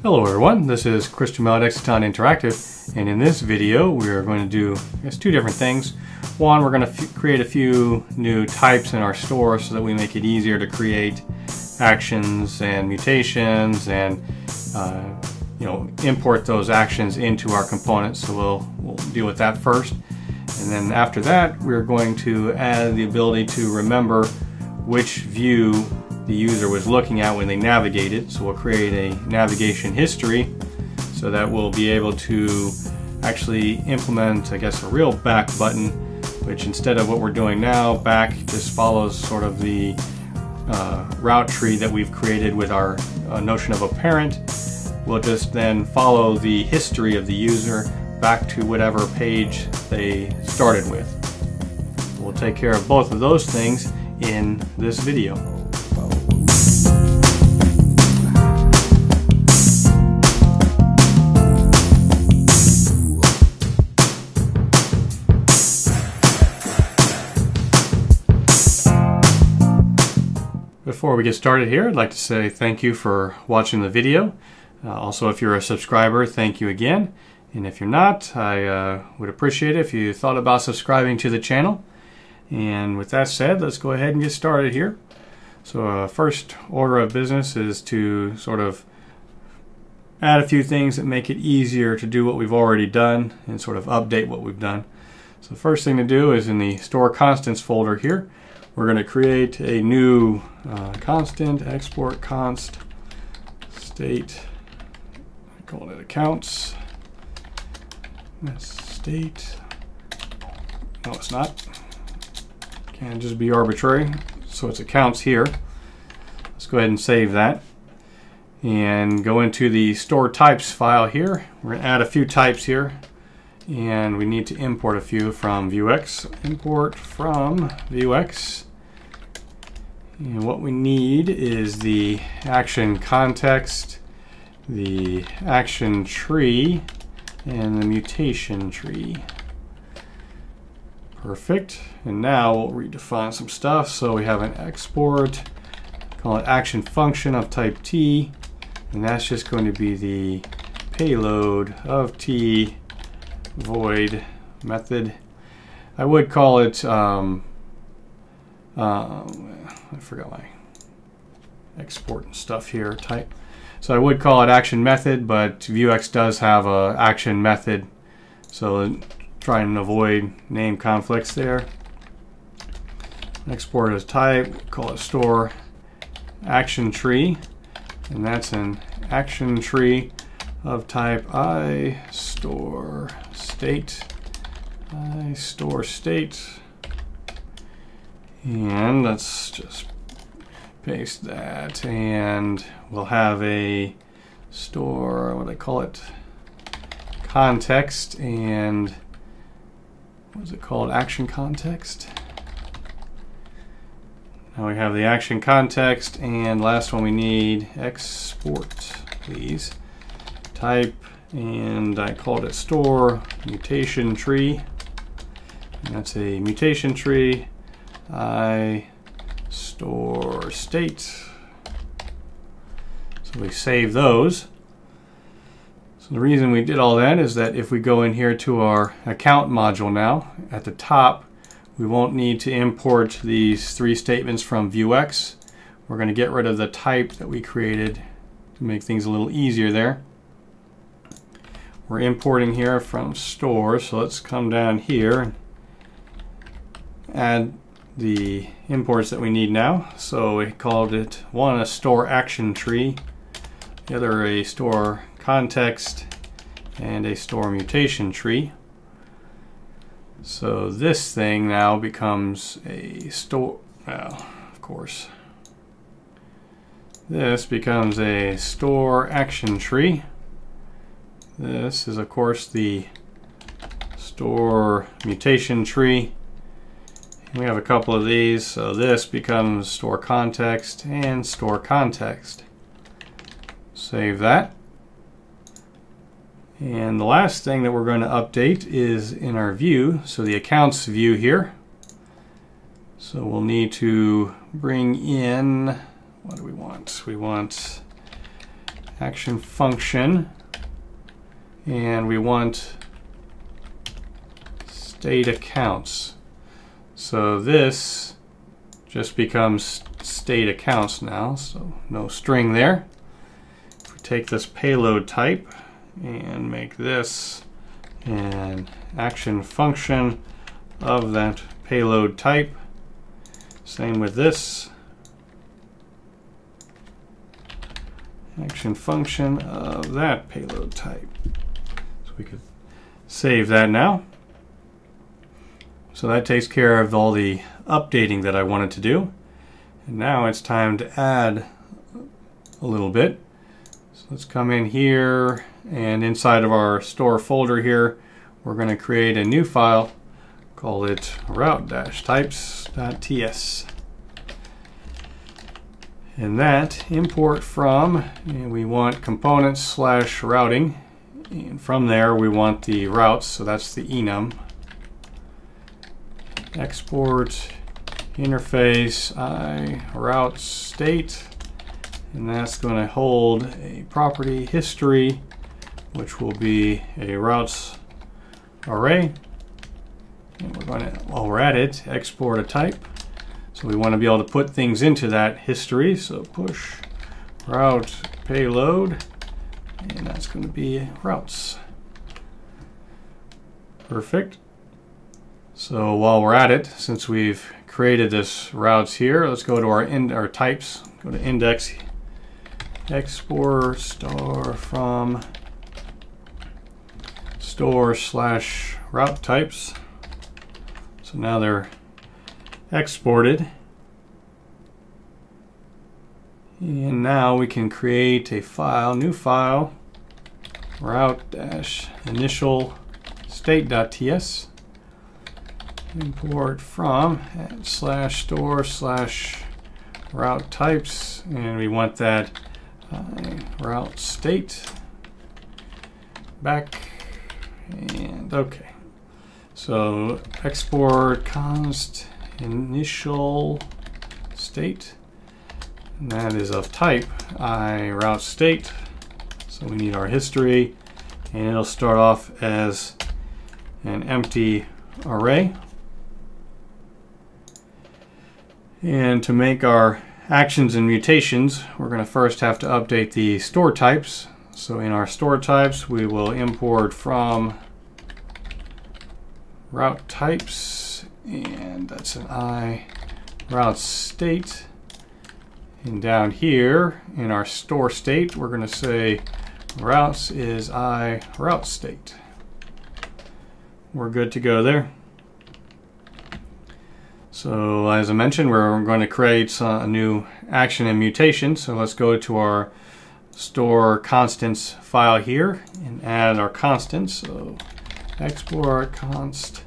Hello everyone, this is Christian Mel at Exciton Interactive and in this video we are going to do I guess, two different things. One, we're going to create a few new types in our store so that we make it easier to create actions and mutations and uh, you know import those actions into our components. So we'll, we'll deal with that first. And then after that we're going to add the ability to remember which view the user was looking at when they navigated. So we'll create a navigation history so that we'll be able to actually implement, I guess, a real back button, which instead of what we're doing now, back just follows sort of the uh, route tree that we've created with our uh, notion of a parent. We'll just then follow the history of the user back to whatever page they started with. We'll take care of both of those things in this video. Before we get started here, I'd like to say thank you for watching the video. Uh, also, if you're a subscriber, thank you again. And if you're not, I uh, would appreciate it if you thought about subscribing to the channel. And with that said, let's go ahead and get started here. So uh, first order of business is to sort of add a few things that make it easier to do what we've already done and sort of update what we've done. So the first thing to do is in the store constants folder here, we're going to create a new uh, constant export const state I call it accounts. State. No it's not. Can just be arbitrary. So it's accounts here. Let's go ahead and save that and go into the store types file here. We're going to add a few types here and we need to import a few from Vuex. Import from Vuex and what we need is the action context, the action tree, and the mutation tree. Perfect. And now we'll redefine some stuff. So we have an export, call it action function of type T, and that's just going to be the payload of T void method. I would call it um, um, I forgot my export and stuff here type. So I would call it action method, but Vuex does have a action method. So try and avoid name conflicts there. Export as type, call it store action tree, and that's an action tree of type I store state. I store state and let's just paste that and we'll have a store, what do I call it? Context and what is it called? Action context. Now we have the action context and last one we need export please. Type and I called it store mutation tree. And that's a mutation tree I store state. So we save those. So the reason we did all that is that if we go in here to our account module now, at the top, we won't need to import these three statements from Vuex. We're going to get rid of the type that we created to make things a little easier there. We're importing here from store, so let's come down here and add the imports that we need now. So we called it one a store action tree, the other a store context, and a store mutation tree. So this thing now becomes a store, well, of course. This becomes a store action tree. This is of course the store mutation tree we have a couple of these, so this becomes store context and store context. Save that. And the last thing that we're going to update is in our view, so the accounts view here. So we'll need to bring in, what do we want? We want action function, and we want state accounts. So this just becomes state accounts now, so no string there. If we take this payload type and make this an action function of that payload type, same with this. Action function of that payload type. So we could save that now. So that takes care of all the updating that I wanted to do. And now it's time to add a little bit. So let's come in here and inside of our store folder here, we're going to create a new file, call it route-types.ts. And that import from, and we want components slash routing. And from there we want the routes, so that's the enum export interface i route state and that's going to hold a property history which will be a routes array. And we're going to while we're at it export a type. So we want to be able to put things into that history. So push route payload and that's going to be routes. Perfect so while we're at it, since we've created this routes here, let's go to our, in, our types. Go to index, export star from store slash route types. So now they're exported. And now we can create a file, new file, route dash initial state.ts import from slash store slash route types and we want that uh, route state back and okay. So export const initial state and that is of type i route state. So we need our history and it'll start off as an empty array And to make our actions and mutations, we're going to first have to update the store types. So in our store types, we will import from route types, and that's an I route state. And down here in our store state, we're going to say routes is I route state. We're good to go there. So as I mentioned, we're going to create a new action and mutation. So let's go to our store constants file here and add our constants. So export const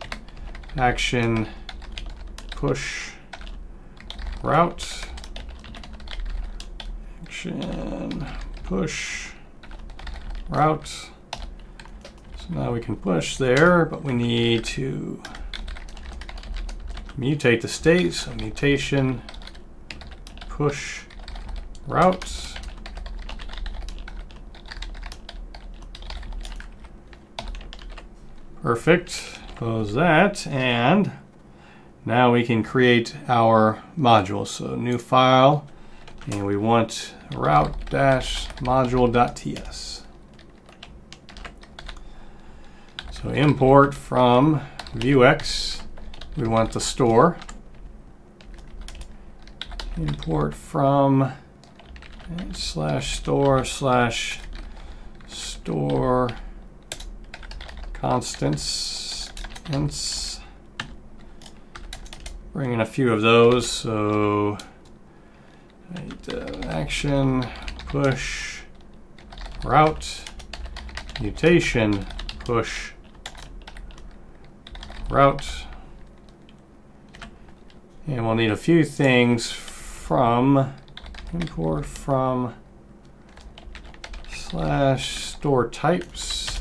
action push route action push route. So now we can push there, but we need to mutate the state, so mutation, push, routes. Perfect, close that, and now we can create our module. So new file, and we want route-module.ts. So import from Vuex we want the store. Import from slash store slash store constants. Bring in a few of those. So uh, action, push, route, mutation, push, route, and we'll need a few things from import from slash store types.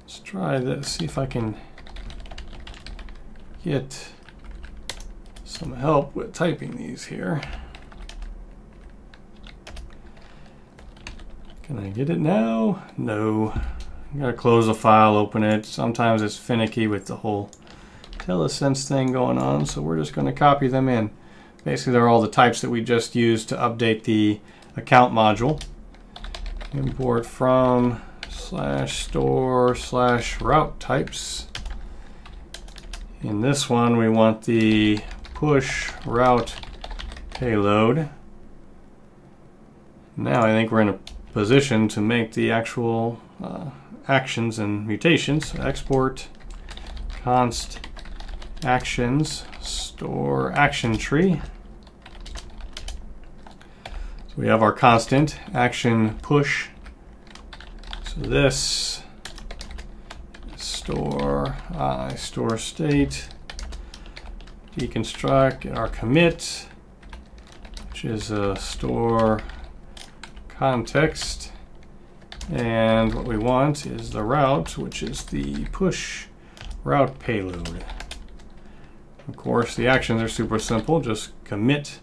Let's try this, see if I can get some help with typing these here. Can I get it now? No. I gotta close the file, open it. Sometimes it's finicky with the whole IntelliSense thing going on, so we're just gonna copy them in. Basically, they're all the types that we just used to update the account module. Import from slash store slash route types. In this one, we want the push route payload. Now I think we're in a position to make the actual uh, actions and mutations. Export const actions. Store action tree. So we have our constant. Action push. So this. Store. I store state. Deconstruct. Our commit which is a store context. And what we want is the route which is the push route payload of course the actions are super simple. Just commit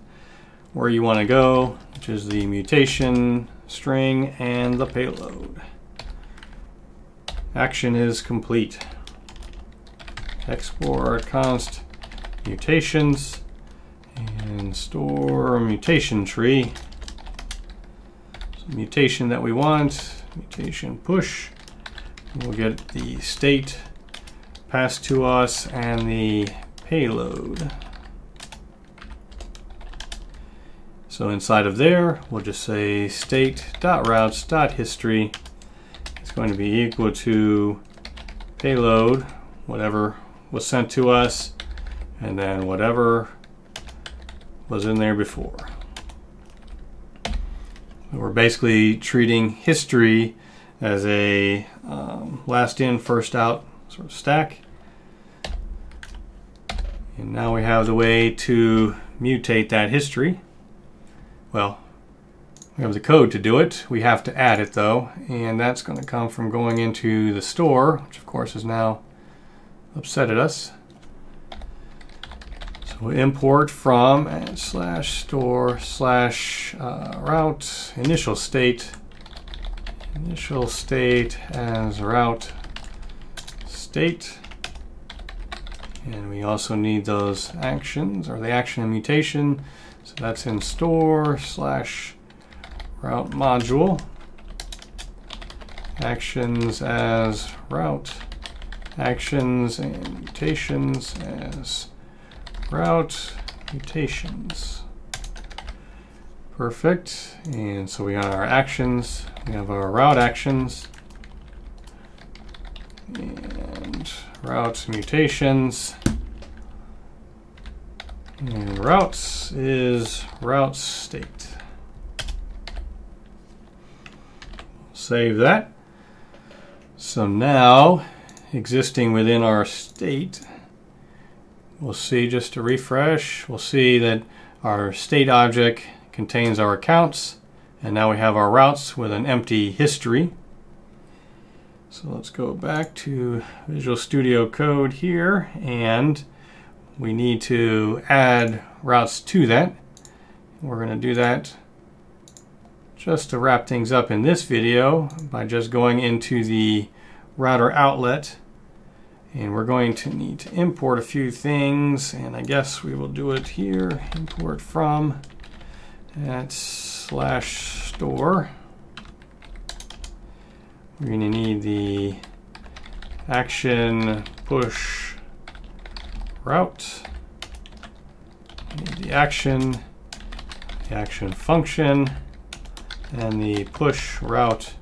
where you want to go which is the mutation string and the payload. Action is complete. Export const mutations and store mutation tree. Mutation that we want, mutation push. We'll get the state passed to us and the payload. So inside of there, we'll just say state.routes.history is going to be equal to payload, whatever was sent to us, and then whatever was in there before. We're basically treating history as a um, last in, first out sort of stack. And now we have the way to mutate that history. Well, we have the code to do it. We have to add it though, and that's going to come from going into the store, which of course is now upset at us. So import from and slash store slash uh, route initial state initial state as route state and we also need those actions or the action and mutation so that's in store slash route module actions as route actions and mutations as route mutations. Perfect. And so we got our actions. We have our route actions. And route mutations. And routes is route state. Save that. So now, existing within our state, we'll see just to refresh, we'll see that our state object contains our accounts and now we have our routes with an empty history. So let's go back to Visual Studio Code here and we need to add routes to that. We're going to do that just to wrap things up in this video by just going into the router outlet and we're going to need to import a few things, and I guess we will do it here. Import from at slash store. We're going to need the action push route, the action, the action function, and the push route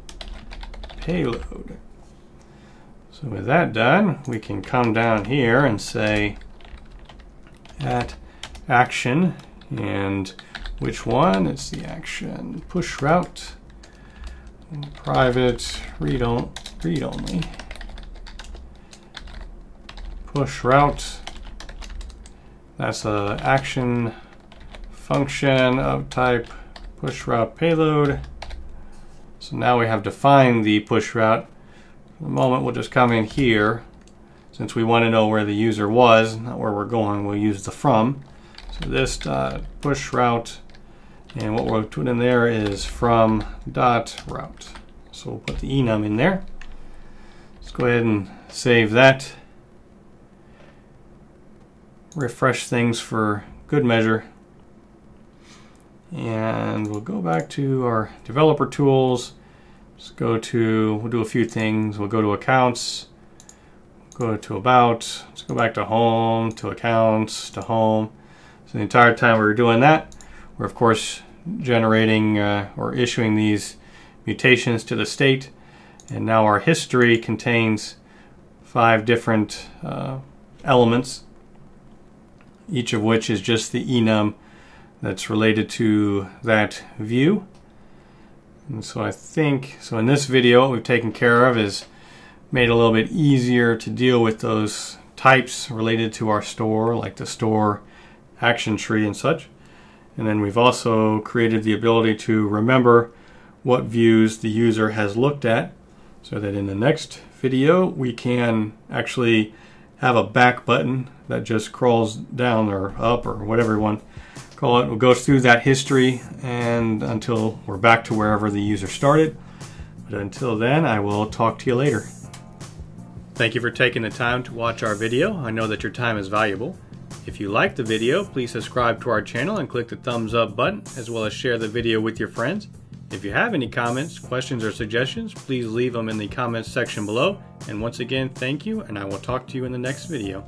payload. So with that done, we can come down here and say at action and which one? It's the action push route private read, on, read only push route that's a action function of type push route payload so now we have defined the push route for the moment, we'll just come in here. Since we want to know where the user was, not where we're going, we'll use the from. So this push route And what we'll put in there is from dot route. So we'll put the enum in there. Let's go ahead and save that. Refresh things for good measure. And we'll go back to our developer tools. Let's go to, we'll do a few things. We'll go to accounts, go to about, let's go back to home, to accounts, to home. So the entire time we were doing that, we're of course generating uh, or issuing these mutations to the state. And now our history contains five different uh, elements, each of which is just the enum that's related to that view. And so I think, so in this video what we've taken care of is made a little bit easier to deal with those types related to our store, like the store action tree and such. And then we've also created the ability to remember what views the user has looked at so that in the next video we can actually have a back button that just crawls down or up or whatever you want call it. We'll go through that history and until we're back to wherever the user started. But until then, I will talk to you later. Thank you for taking the time to watch our video. I know that your time is valuable. If you liked the video, please subscribe to our channel and click the thumbs up button, as well as share the video with your friends. If you have any comments, questions, or suggestions, please leave them in the comments section below. And once again, thank you, and I will talk to you in the next video.